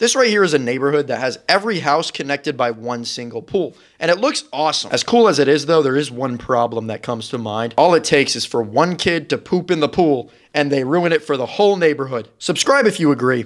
This right here is a neighborhood that has every house connected by one single pool, and it looks awesome. As cool as it is though, there is one problem that comes to mind. All it takes is for one kid to poop in the pool, and they ruin it for the whole neighborhood. Subscribe if you agree.